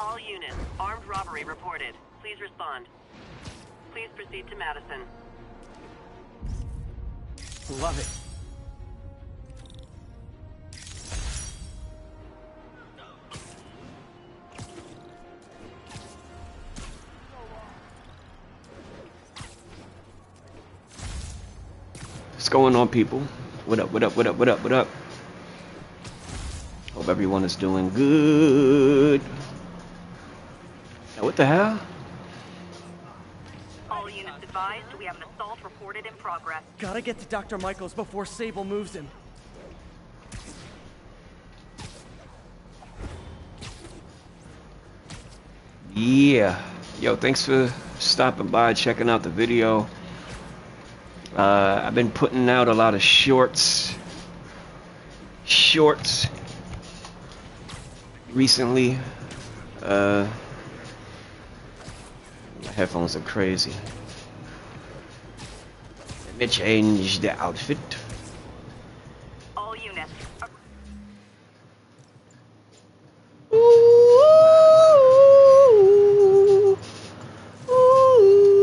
All units, armed robbery reported. Please respond. Please proceed to Madison. Love it. What's going on, people? What up, what up, what up, what up, what up? Hope everyone is doing good. Now, what the hell? All units advised, we have an assault reported in progress. Gotta get to Dr. Michaels before Sable moves him. Yeah. Yo, thanks for stopping by, checking out the video. Uh, I've been putting out a lot of shorts. Shorts. Recently. Uh, my headphones are crazy. Let me change the outfit. All units.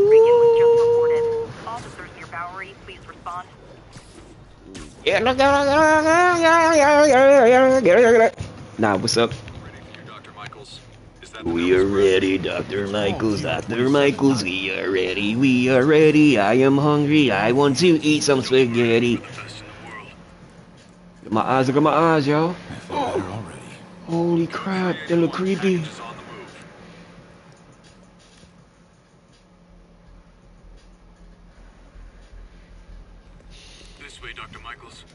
Break-in was just reported. Officers near Bowery, please respond. Nah, what's up? Dr. Michaels. Is that We are ready, Dr. Michaels, Dr. Michaels, we are ready, we are ready. I am hungry, I want to eat some spaghetti. My eyes, look at my eyes, yo. Holy crap, they look creepy. This way, Dr. Michaels.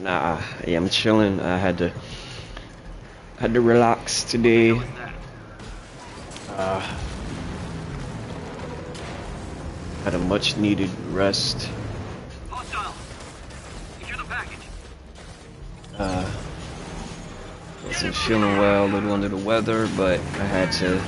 Nah, yeah, I'm chilling. I had to had to relax today. Uh, had a much needed rest. Hostile. Secure the package. Uh, wasn't feeling well, a little under the weather, but I had to.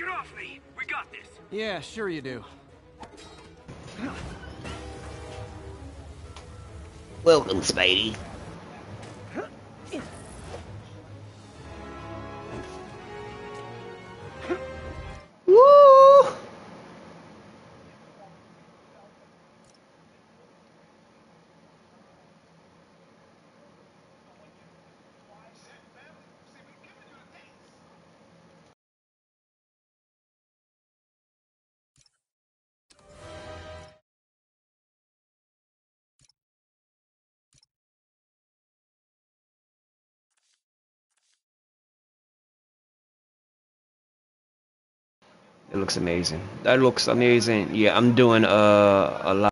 Get off me. We got this. Yeah, sure you do. Welcome, Spidey. Looks amazing. That looks amazing. Yeah, I'm doing uh, a lot.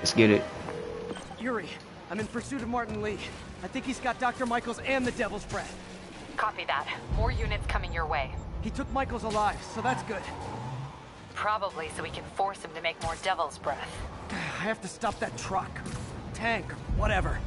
Let's get it. Yuri, I'm in pursuit of Martin Li. I think he's got Dr. Michaels and the Devil's Breath. Copy that. More units coming your way. He took Michaels alive, so that's good. Probably so we can force him to make more Devil's Breath. I have to stop that truck. Tank, whatever.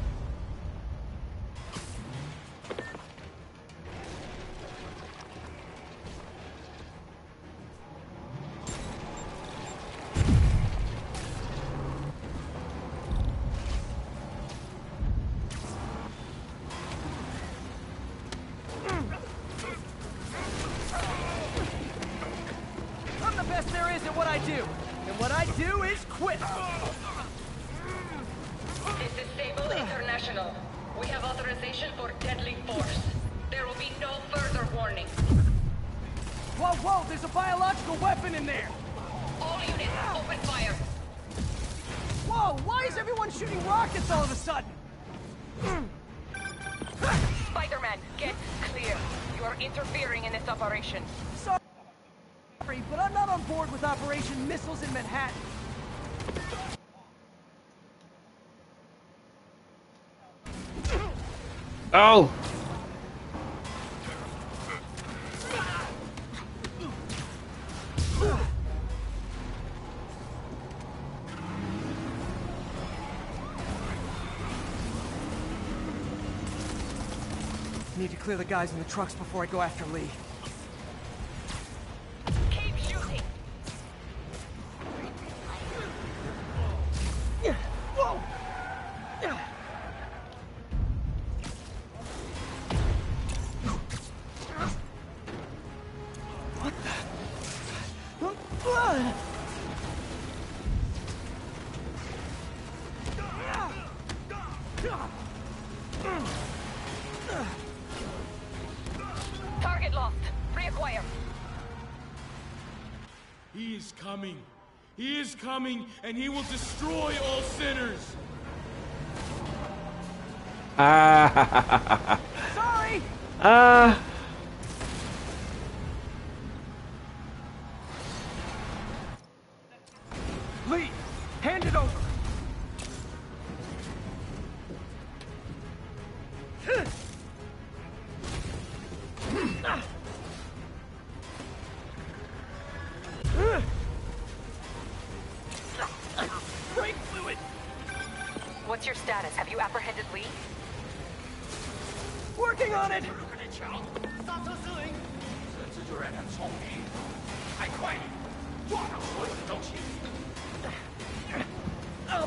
Need to clear the guys in the trucks before I go after Li. Coming, and he will destroy all sinners. Ah! Sorry! Ah! Li,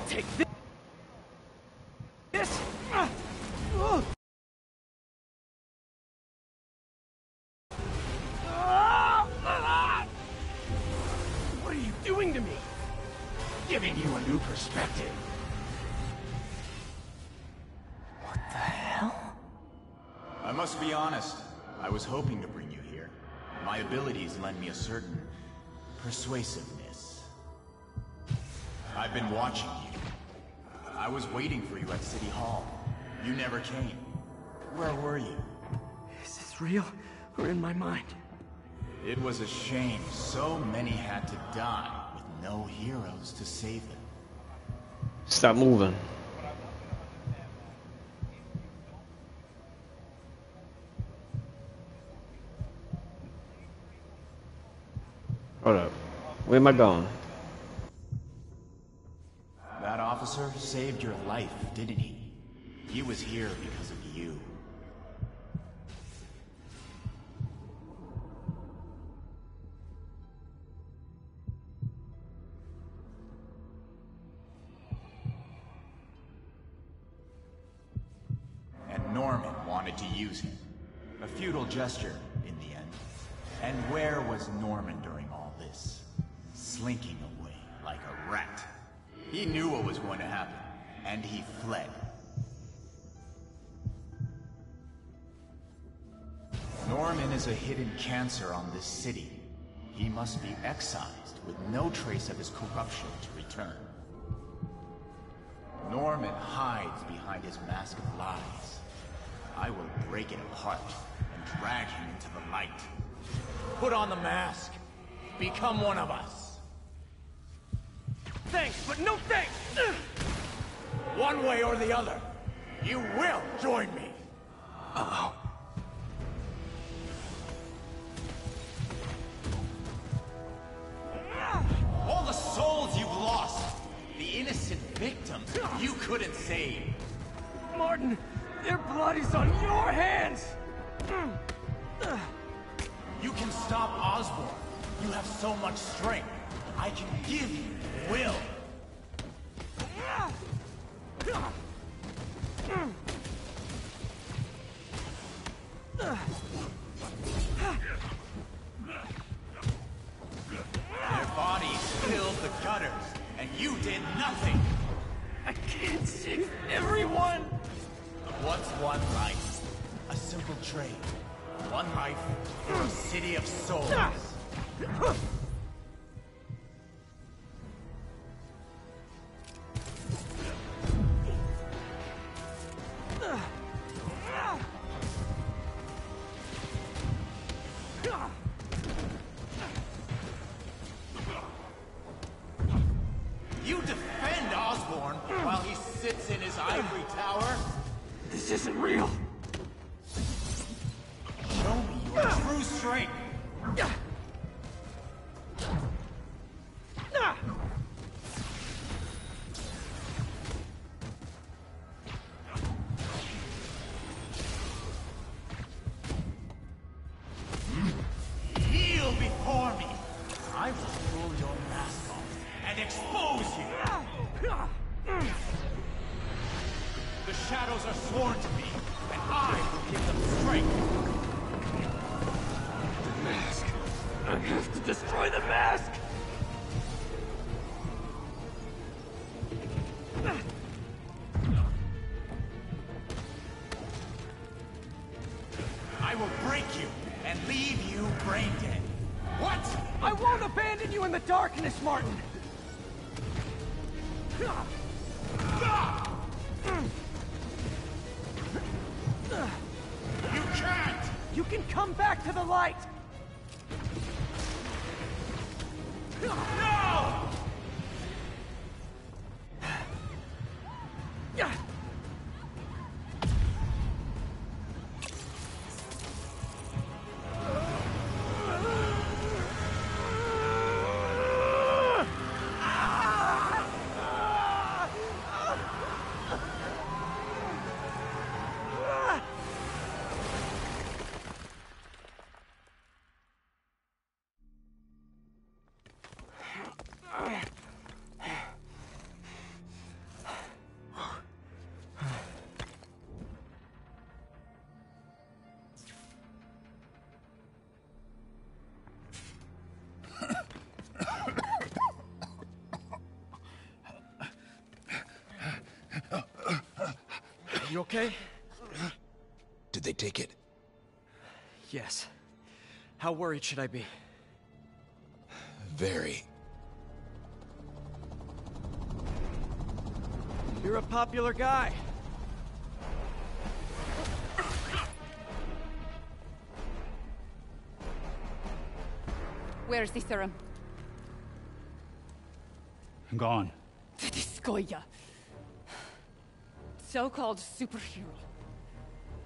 take this. This. Ugh. Ah. What are you doing to me? Giving you a new perspective. What the hell? I must be honest. I was hoping to bring you here. My abilities lend me a certain persuasiveness. I've been watching you. I was waiting for you at City Hall. You never came. Where were you? Is this real or in my mind? It was a shame so many had to die with no heroes to save them. Stop moving. Hold up. Where am I going? Officer saved your life, didn't he? He was here because of you. And Norman wanted to use him. A futile gesture, in the end. And where was Norman during all this? Slinking away like a rat. He knew what was going to happen, and he fled. Norman is a hidden cancer on this city. He must be excised with no trace of his corruption to return. Norman hides behind his mask of lies. I will break it apart and drag him into the light. Put on the mask. Become one of us. Thanks, but no thanks! One way or the other. You will join me. Uh-oh. All the souls you've lost, the innocent victims you couldn't save. Martin, their blood is on your hands! You can stop Osborn. You have so much strength. I can give you will. Their bodies filled the gutters, and you did nothing! I can't save everyone! What's one life? A simple trade. One life for a city of souls. Ah! Will break you and leave you brain dead. What? I won't abandon you in the darkness, Martin! You can't! You can come back to the light! Okay? Did they take it? Yes. How worried should I be? Very. You're a popular guy. Where's the serum? Gone. The Skoya. So-called superhero.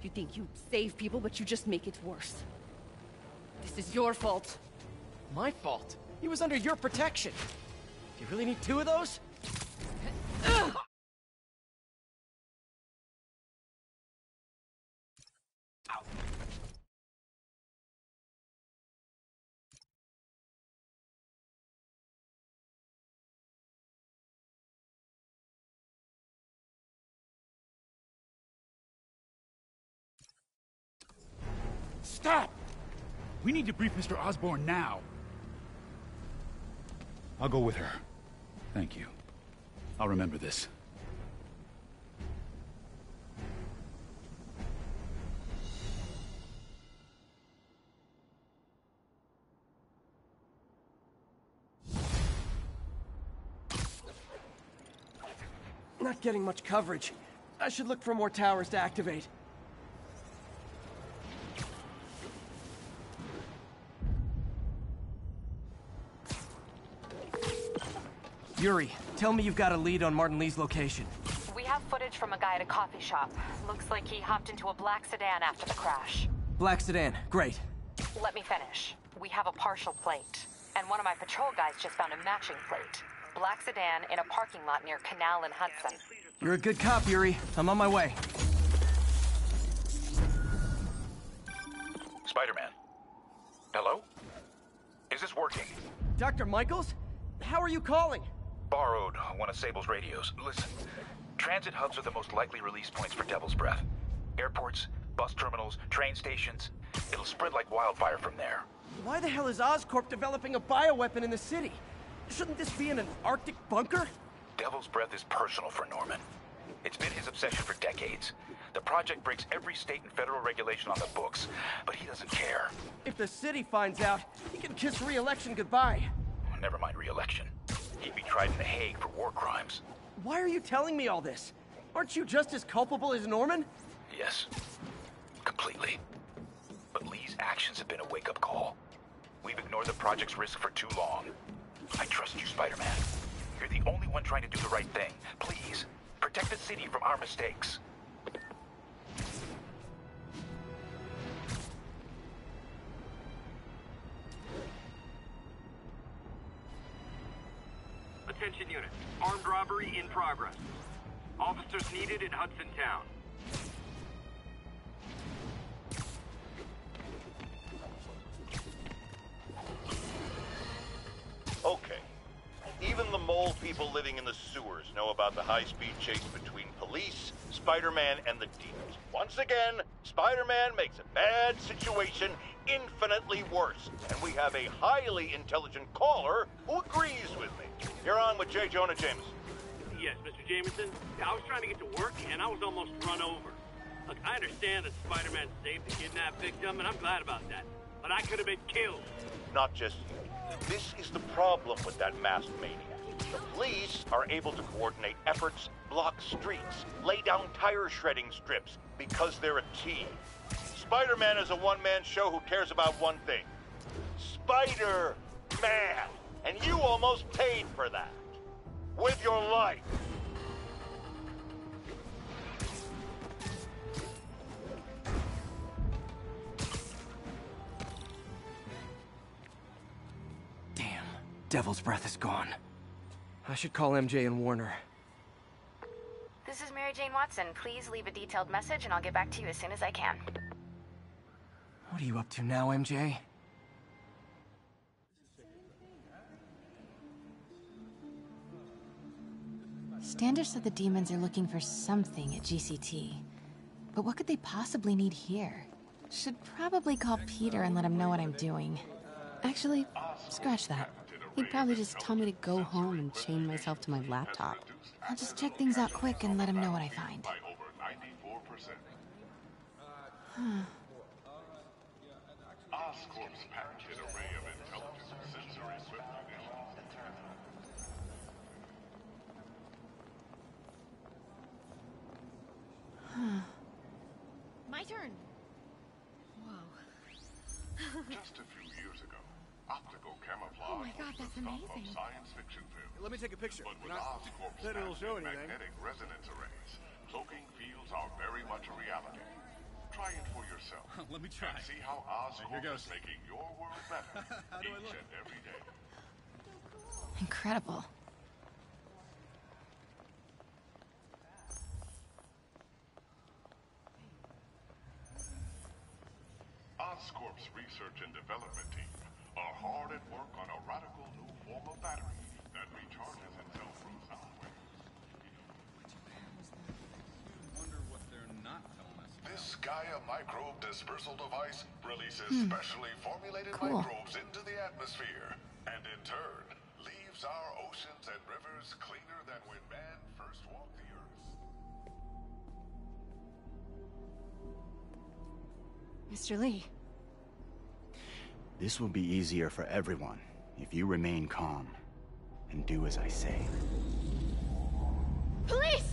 You think you save people, but you just make it worse. This is your fault. My fault. He was under your protection. Do you really need two of those? Stop! We need to brief Mr. Osborn now. I'll go with her. Thank you. I'll remember this. Not getting much coverage. I should look for more towers to activate. Yuri, tell me you've got a lead on Martin Li's location. We have footage from a guy at a coffee shop. Looks like he hopped into a black sedan after the crash. Black sedan, great. Let me finish. We have a partial plate. And one of my patrol guys just found a matching plate. Black sedan in a parking lot near Canal and Hudson. You're a good cop, Yuri. I'm on my way. Spider-Man. Hello? Is this working? Dr. Michaels? How are you calling? Borrowed one of Sable's radios. Listen, transit hubs are the most likely release points for Devil's Breath. Airports, bus terminals, train stations. It'll spread like wildfire from there. Why the hell is Oscorp developing a bioweapon in the city? Shouldn't this be in an Arctic bunker? Devil's Breath is personal for Norman. It's been his obsession for decades. The project breaks every state and federal regulation on the books, but he doesn't care. If the city finds out, he can kiss re-election goodbye. Never mind re-election. He'd be tried in The Hague for war crimes. Why are you telling me all this? Aren't you just as culpable as Norman? Yes. Completely. But Li's actions have been a wake-up call. We've ignored the project's risk for too long. I trust you, Spider-Man. You're the only one trying to do the right thing. Please, protect the city from our mistakes. Progress. Officers needed in Hudson Town. Okay. Even the mole people living in the sewers know about the high-speed chase between police, Spider-Man, and the demons. Once again, Spider-Man makes a bad situation infinitely worse. And we have a highly intelligent caller who agrees with me. You're on with J. Jonah Jameson. Yes, Mr. Jameson. I was trying to get to work and I was almost run over. Look, I understand that Spider-Man saved the kidnapped victim, and I'm glad about that. But I could have been killed. Not just you. This is the problem with that masked maniac. The police are able to coordinate efforts, block streets, lay down tire shredding strips because they're a team. Spider-Man is a one-man show who cares about one thing. Spider-Man! And you almost paid for that. With your life. Damn, Devil's Breath is gone. I should call MJ and Warner. This is Mary Jane Watson. Please leave a detailed message and I'll get back to you as soon as I can. What are you up to now, MJ? Standish said the demons are looking for something at GCT. But what could they possibly need here? Should probably call Peter and let him know what I'm doing. Actually, scratch that. He'd probably just tell me to go home and chain myself to my laptop. I'll just check things out quick and let him know what I find. Huh. Oscorp's patented array of intelligent sensory equipment Huh. My turn. Whoa. Just a few years ago, optical camouflage Oh my God, was that's the stuff amazing. of science fiction films. Let me take a picture. But with Not Oscorp's that it'll show patented anything. magnetic resonance arrays, cloaking fields are very much a reality. Try it for yourself. Let me try. And see how Oscorp Here goes. is making your world better How do I each look? and every day. Incredible. Oscorp's research and development team are hard at work on a radical new form of battery that recharges itself from sound waves. Wonder what they're not telling us. This Gaia microbe dispersal device releases Hmm. specially formulated Cool. microbes into the atmosphere, and in turn, leaves our oceans and rivers cleaner than when man first walked the earth. Mr. Li, This will be easier for everyone if you remain calm and do as I say. Police!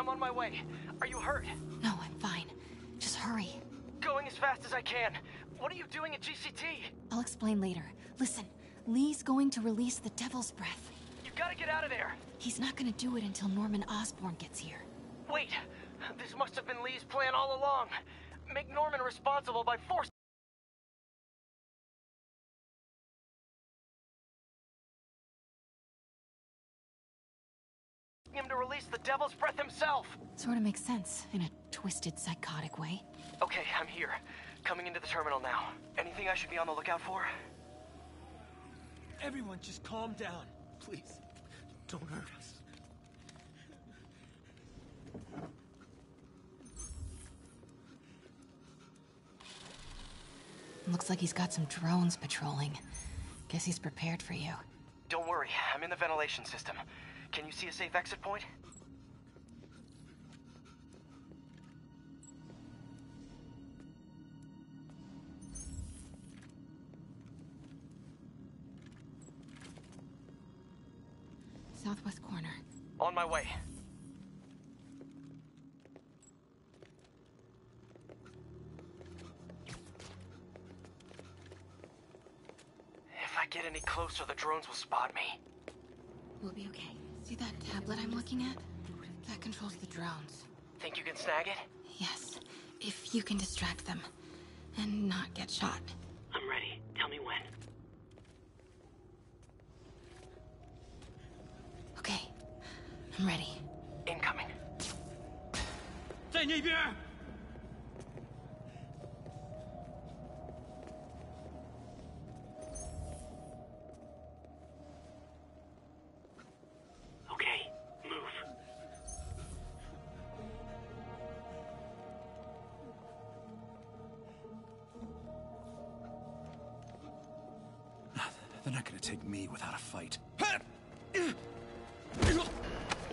I'm on my way. Are you hurt? No, I'm fine. Just hurry. Going as fast as I can. What are you doing at GCT? I'll explain later. Listen, Li's going to release the Devil's Breath. You gotta get out of there. He's not gonna do it until Norman Osborn gets here. Wait, this must have been Li's plan all along. Make Norman responsible by forcing him to release the Devil's Breath himself. Sort of makes sense, in a twisted, psychotic way. Okay, I'm here. Coming into the terminal now. Anything I should be on the lookout for? Everyone, just calm down. Please. Don't hurt us. Looks like he's got some drones patrolling. Guess he's prepared for you. Don't worry, I'm in the ventilation system. Can you see a safe exit point? Southwest corner. On my way. If I get any closer, the drones will spot me. We'll be okay. See that tablet I'm looking at? That controls the drones. Think you can snag it? Yes, if you can distract them. And not get shot. I'm ready. Tell me when. Okay, I'm ready. Incoming. 在那边！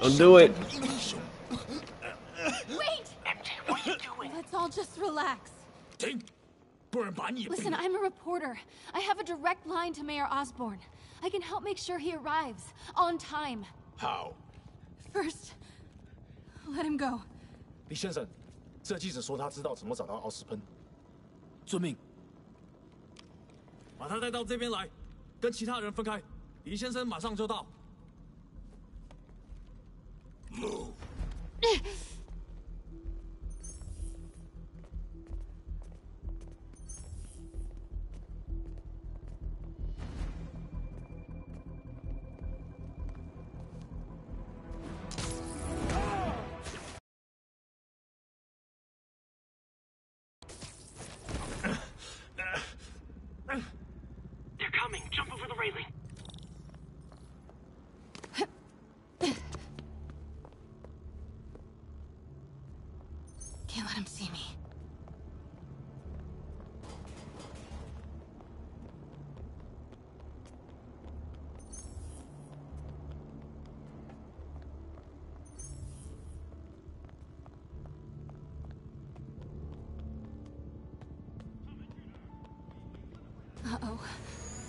I'll do it. Wait! MJ, what are you doing? Let's all just relax. Listen, I'm a reporter. I have a direct line to Mayor Osborn. I can help make sure he arrives. On time. How? First, let him go. 李先生，这记者说他知道怎么找到奥斯喷。遵命。把他带到这边来，跟其他人分开。李先生马上就到。They're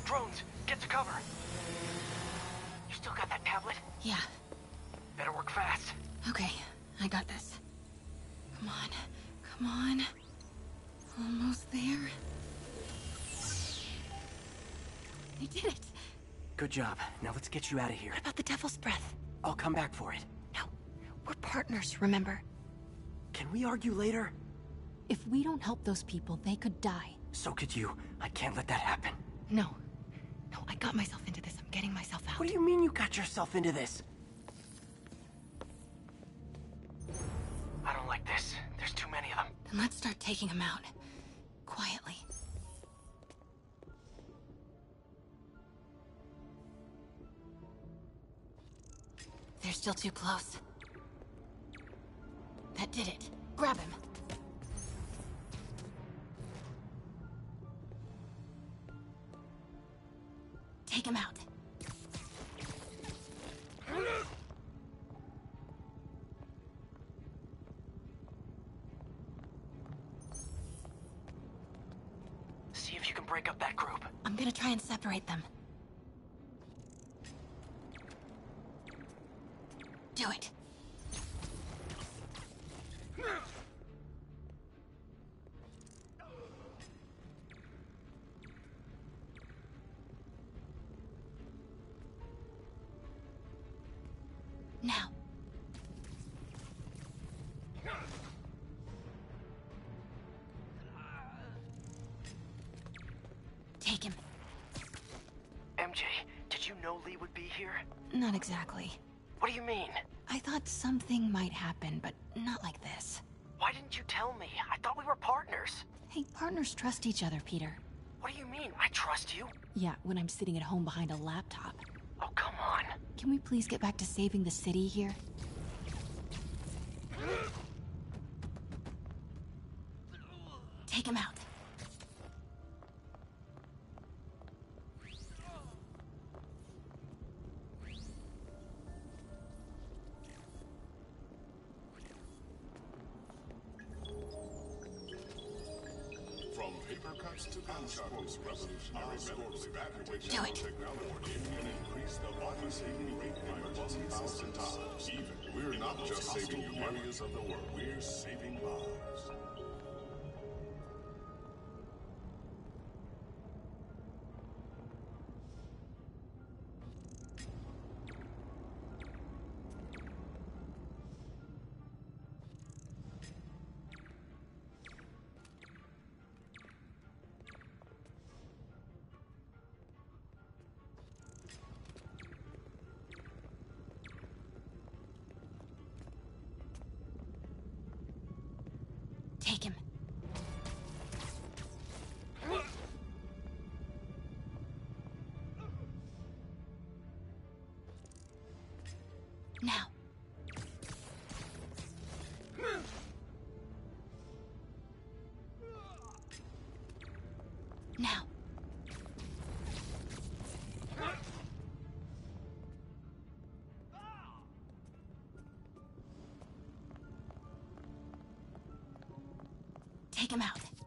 Drones, get to cover. You still got that tablet? Yeah, Better work fast. okay. I got this. Come on. Come on. Almost there. I did it. Good job. Now let's get you out of here. What about the Devil's Breath? I'll come back for it. No, we're partners, remember? Can we argue later? If we don't help those people, they could die. So could you. I can't let that happen. No got myself into this. I'm getting myself out. What do you mean you got yourself into this? I don't like this. There's too many of them. Then let's start taking them out. Quietly. They're still too close. That did it. Grab him. Take him out. See if you can break up that group. I'm gonna try and separate them. Exactly. What do you mean? I thought something might happen, but not like this. Why didn't you tell me? I thought we were partners. Hey, partners trust each other, Peter. What do you mean? I trust you. Yeah, when I'm sitting at home behind a laptop. Oh, come on. Can we please get back to saving the city here? 1,000 times. Even, we're not just saving you areas of the world, we're saving Take him. Take him out.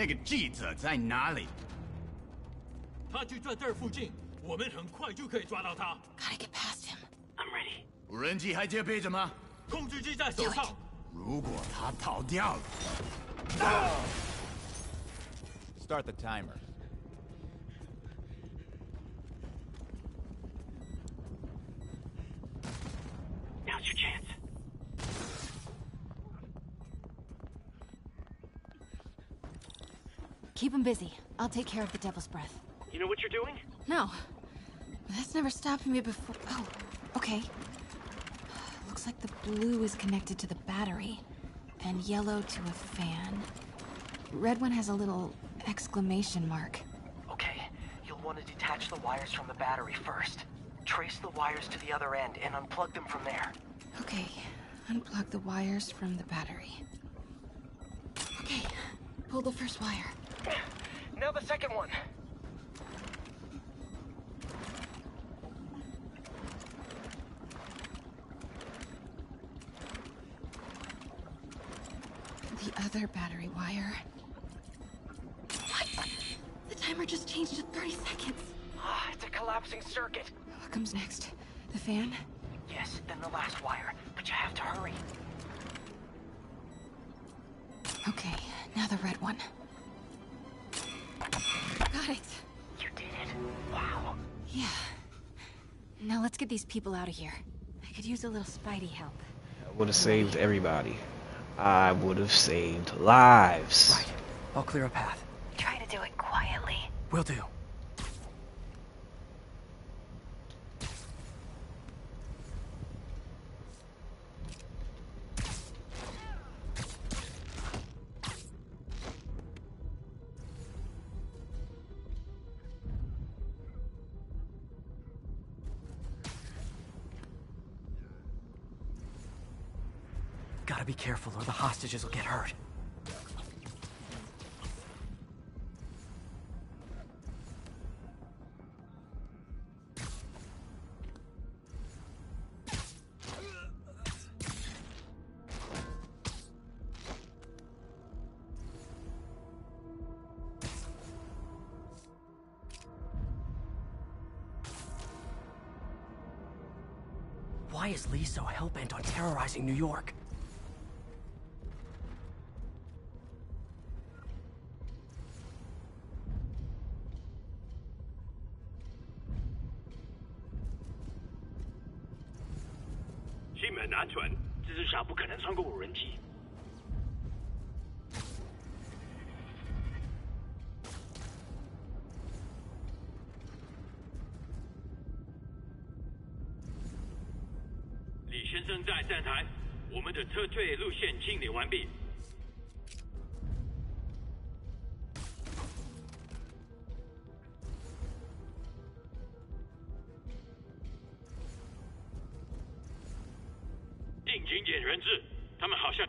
那个记者在哪里？”他就在这儿附近，我们很快就可以抓到他。Gotta get past him. I'm ready. 无人机还戒备着吗？控制机在手上。如果他逃掉了 Start the timer. Busy. I'll take care of the Devil's Breath. You know what you're doing? No. That's never stopped me before. Oh, okay. Looks like the blue is connected to the battery, and yellow to a fan. Red one has a little exclamation mark. Okay, you'll want to detach the wires from the battery first. Trace the wires to the other end and unplug them from there. Okay, unplug the wires from the battery. Okay, pull the first wire. Now the second one. The other battery wire. What? The timer just changed to 30 seconds. Ah, it's a collapsing circuit. What comes next? The fan? Yes, then the last wire. But you have to hurry. Okay, now the red one. Got it. You did it. Wow. Yeah. Now let's get these people out of here. I could use a little Spidey help. I would have saved everybody. I would have saved lives. Right. I'll clear a path. Try to do it quietly. We'll do. Gotta be careful or the hostages will get hurt. Why is Li so hell-bent on terrorizing New York?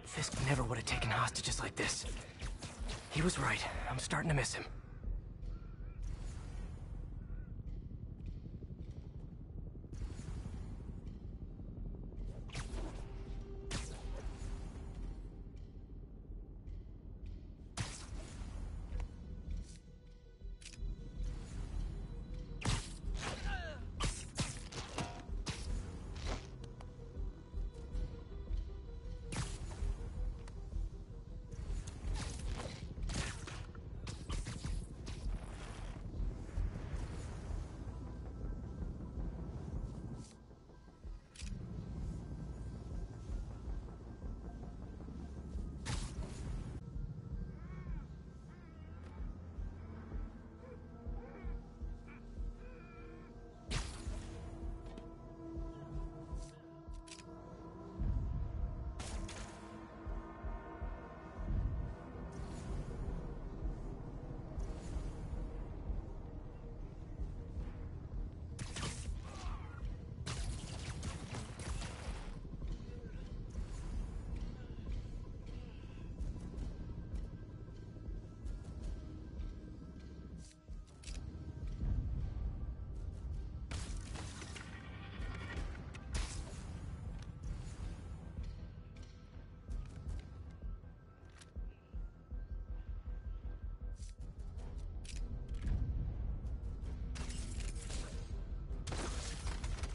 Fisk never would have taken hostages like this. He was right. I'm starting to miss him.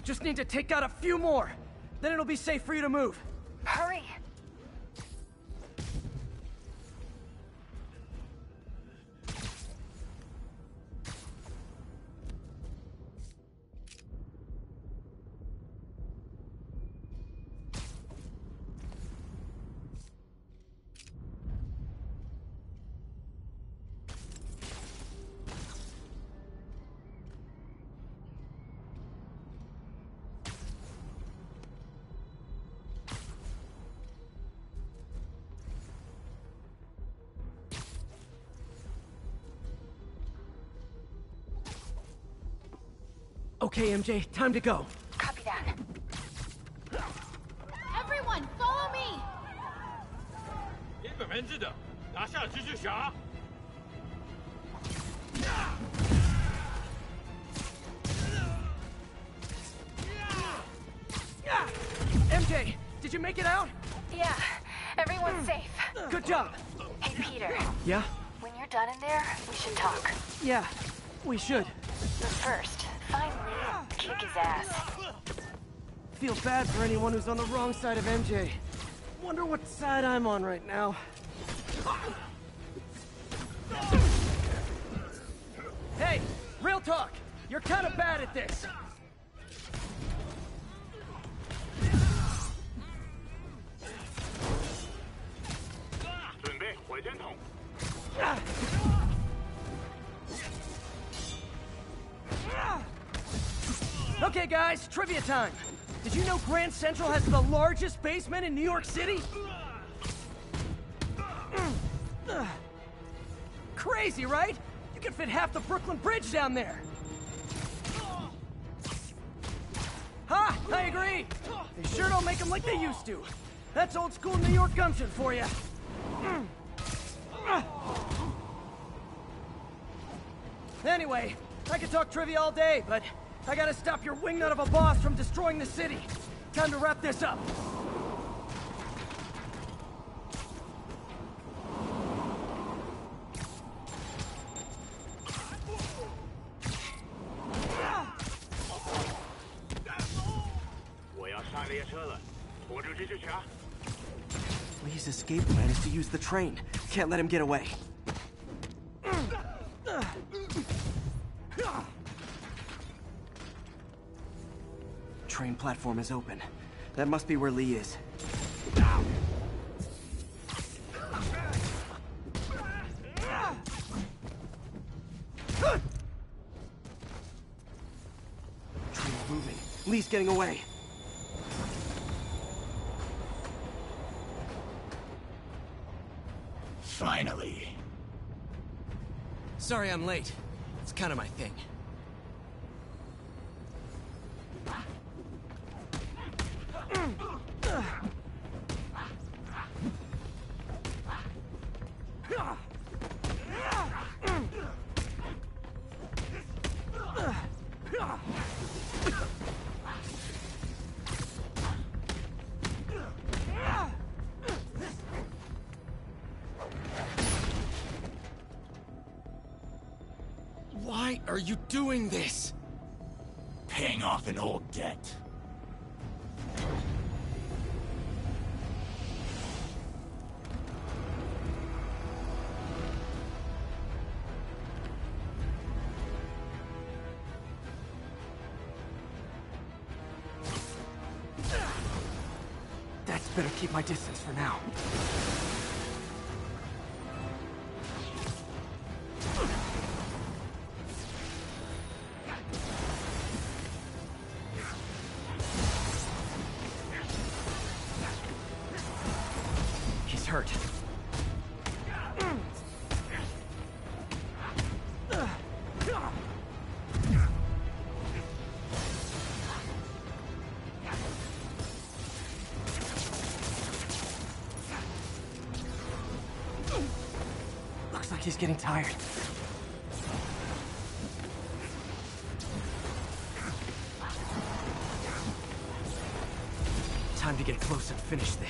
Just need to take out a few more. Then it'll be safe for you to move. Okay, MJ, time to go. Copy that. Everyone, follow me! 一个人质的，拿下蜘蛛侠。 MJ, did you make it out? Yeah, everyone's safe. Good job. Hey, Peter. Yeah? When you're done in there, we should talk. Yeah, we should. But first, find Lee and Kick his ass. Feel bad for anyone who's on the wrong side of MJ. Wonder what side I'm on right now. Hey, real talk. You're kind of bad at this. Ah! Okay, guys, trivia time. Did you know Grand Central has the largest basement in New York City? Crazy, right? You can fit half the Brooklyn Bridge down there. Ha! I agree. They sure don't make them like they used to. That's old school New York gumption for you. Anyway, I could talk trivia all day, but I gotta stop your wingnut of a boss from destroying the city. Time to wrap this up. Li's escape plan is to use the train. Can't let him get away. Platform is open. That must be where Li is. Train's moving. Li's getting away. Finally. Sorry I'm late. It's kind of my thing. Better keep my distance for now. He's getting tired. Time to get close and finish this.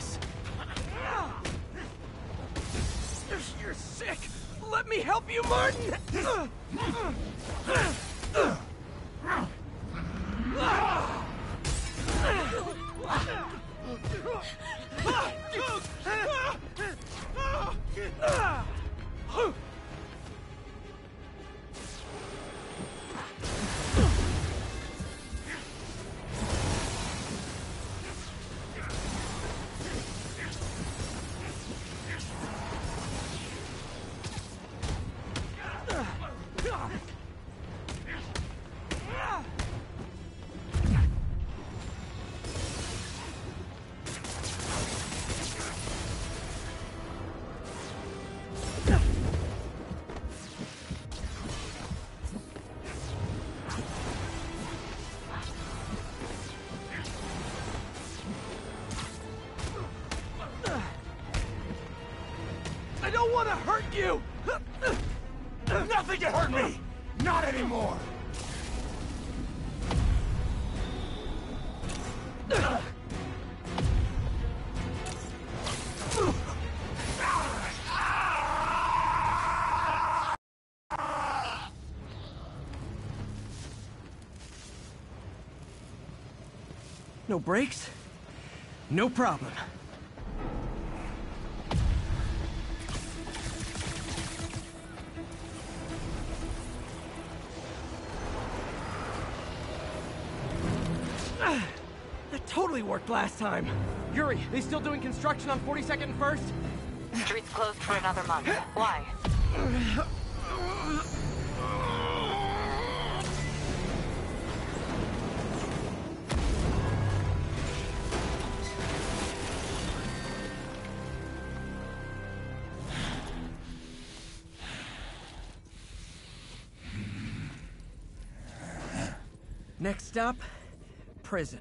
Anymore! No brakes? No problem. Worked last time. Yuri, they still doing construction on 42nd and 1st? Street's closed for another month. Why? Next stop, prison.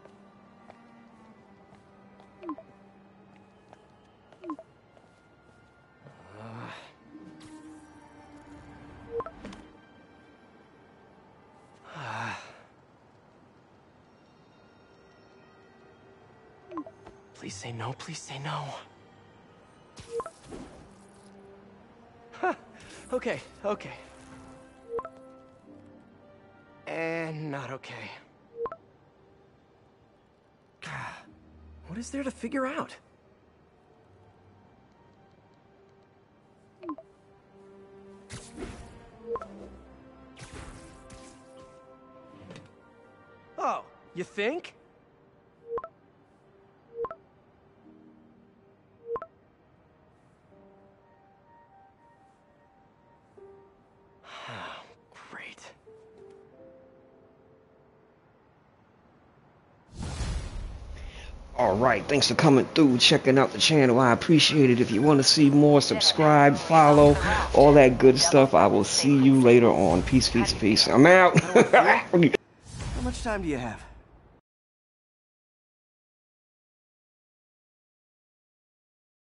Say no, please say no. Huh. Okay, okay. And not okay. Ah, What is there to figure out? Oh, you think? Alright, thanks for coming through, checking out the channel. I appreciate it. If you want to see more, subscribe, follow, all that good stuff. I will see you later on. Peace, peace, peace. I'm out. How much time do you have?